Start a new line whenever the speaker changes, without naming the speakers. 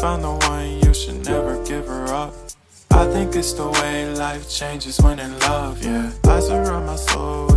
Find found the one, you should never give her up. I think it's the way life changes when in love, yeah. I surround my soul